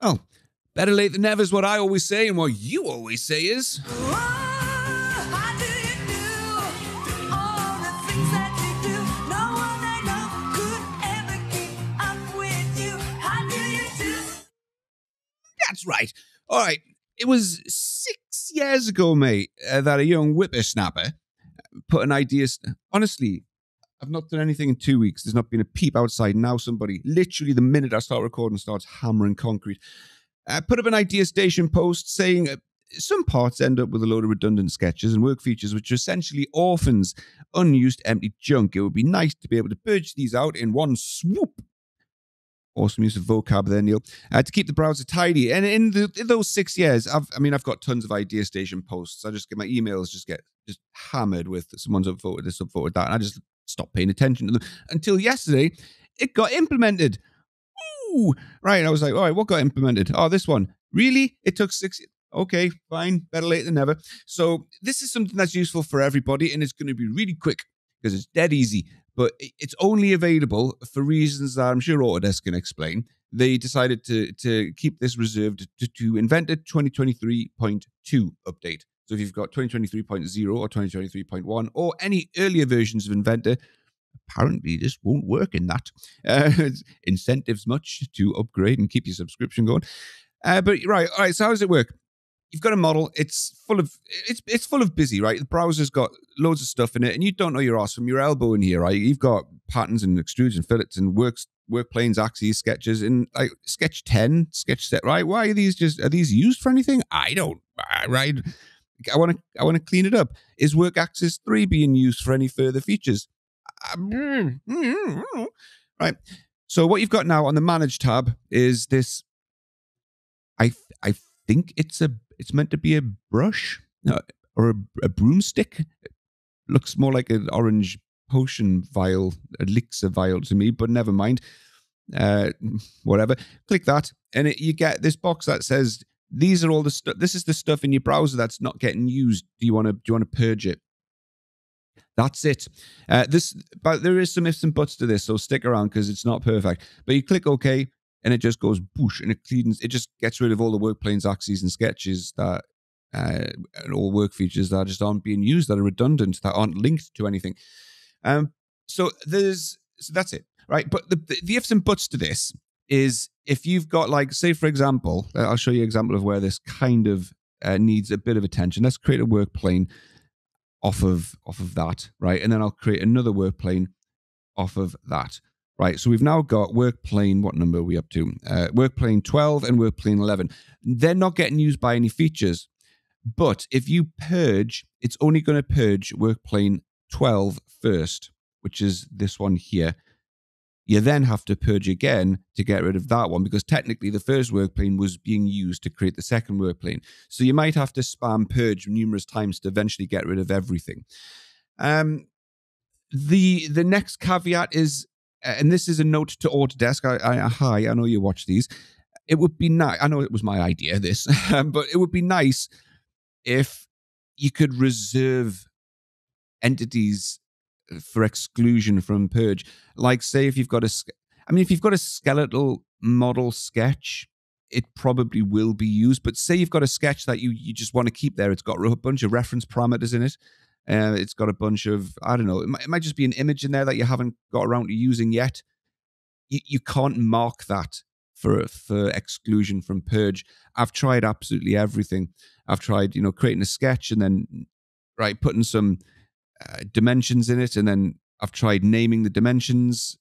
Well, better late than never is what I always say, and what you always say is. That's right. All right. It was six years ago, mate, uh, that a young whippersnapper put an idea. Honestly, I've not done anything in two weeks. There's not been a peep outside. Now somebody, literally the minute I start recording, starts hammering concrete. I put up an idea station post saying uh, some parts end up with a load of redundant sketches and work features, which are essentially orphans, unused, empty junk. It would be nice to be able to purge these out in one swoop awesome use of vocab there, Neil, uh, to keep the browser tidy. And in, the, in those six years, I've, I mean, I've got tons of idea station posts. I just get my emails just get just hammered with someone's upvoted this, upvoted that, and I just stop paying attention to them until yesterday. It got implemented. Ooh, right. I was like, all right, what got implemented? Oh, this one. Really? It took six. Okay, fine. Better late than never. So this is something that's useful for everybody, and it's going to be really quick because it's dead easy but it's only available for reasons that I'm sure Autodesk can explain. They decided to to keep this reserved to, to Inventor 2023.2 update. So if you've got 2023.0 or 2023.1 or any earlier versions of Inventor, apparently this won't work in that. Uh, incentives much to upgrade and keep your subscription going. Uh, but right, all right. So how does it work? you've got a model. It's full of it's it's full of busy, right? The browser's got loads of stuff in it, and you don't know your ass from your elbow in here, right? You've got patterns and extrudes and fillets and works work planes, axes, sketches, and like sketch ten, sketch set, right? Why are these just are these used for anything? I don't, right? I want to I want to clean it up. Is work axis three being used for any further features? Right. So what you've got now on the manage tab is this. I I think it's a it's meant to be a brush uh, or a, a, broomstick. It looks more like an orange potion vial, elixir vial to me, but never mind. Uh, whatever. Click that, and it, you get this box that says these are all the stuff. This is the stuff in your browser that's not getting used. Do you want to? Do you want to purge it? That's it. Uh, this, but there is some ifs and buts to this, so stick around because it's not perfect. But you click OK, and it just goes boosh and it cleans it just gets rid of all the work planes axes and sketches that uh, and all work features that just aren't being used that are redundant that aren't linked to anything um so there's so that's it right but the, the, the ifs and buts to this is if you've got like say for example uh, i'll show you an example of where this kind of uh, needs a bit of attention let's create a work plane off of off of that right and then i'll create another work plane off of that Right, so we've now got work plane, what number are we up to? Uh, work plane 12 and work plane 11. They're not getting used by any features. But if you purge, it's only going to purge work plane 12 first, which is this one here. You then have to purge again to get rid of that one because technically the first work plane was being used to create the second work plane. So you might have to spam purge numerous times to eventually get rid of everything. Um, the the next caveat is and this is a note to Autodesk. I, I, hi, I know you watch these. It would be nice. I know it was my idea, this, but it would be nice if you could reserve entities for exclusion from purge. Like, say, if you've got a, I mean, if you've got a skeletal model sketch, it probably will be used. But say you've got a sketch that you you just want to keep there. It's got a bunch of reference parameters in it. Uh, it's got a bunch of, I don't know, it might, it might, just be an image in there that you haven't got around to using yet. You, you can't mark that for for exclusion from purge. I've tried absolutely everything. I've tried, you know, creating a sketch and then right putting some uh, dimensions in it, and then I've tried naming the dimensions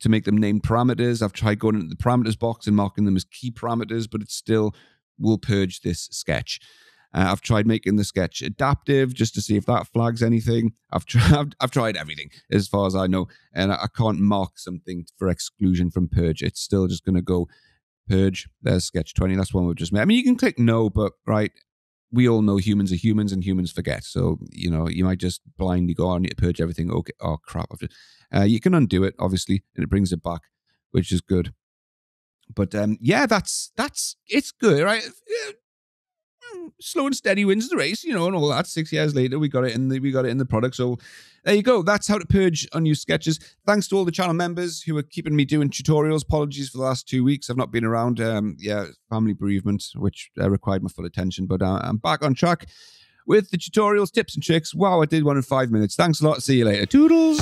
to make them named parameters. I've tried going into the parameters box and marking them as key parameters, but it still will purge this sketch. Uh, I've tried making the sketch adaptive just to see if that flags anything. I've tried, I've tried everything as far as I know, and I, I can't mark something for exclusion from purge. It's still just going to go purge. There's sketch 20. That's one we've just made. I mean, you can click no, but right, we all know humans are humans and humans forget. So, you know, you might just blindly go, oh, I need to purge everything. Okay. Oh, crap. Uh, you can undo it, obviously, and it brings it back, which is good. But um, yeah, that's, that's, it's good, right? Slow and steady wins the race, you know, and all that. Six years later, we got it in the we got it in the product. So there you go. That's how to purge unused sketches. Thanks to all the channel members who are keeping me doing tutorials. Apologies for the last two weeks. I've not been around. Um, yeah, family bereavement, which uh, required my full attention, but uh, I'm back on track with the tutorials, tips, and tricks. Wow, I did one in five minutes. Thanks a lot. See you later. Toodles.